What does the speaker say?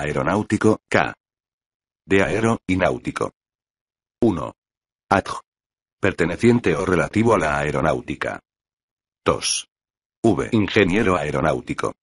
Aeronáutico, K. De aero, y náutico. 1. Adj. Perteneciente o relativo a la aeronáutica. 2. V. Ingeniero aeronáutico.